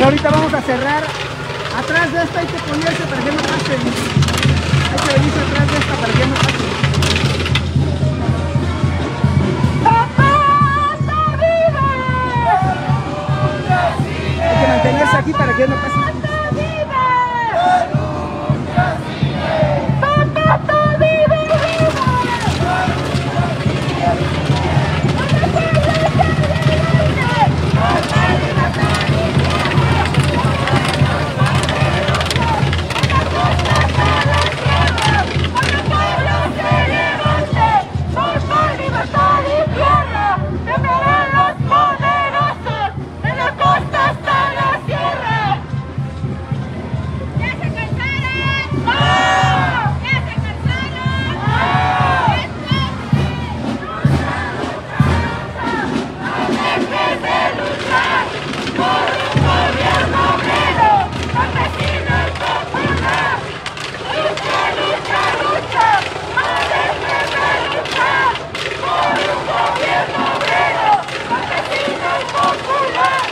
ahorita vamos a cerrar. Atrás de esta hay que ponerse para que no pasen. Hay que venirse atrás de esta para que no pasen. Hay que mantenerse aquí para que no pase.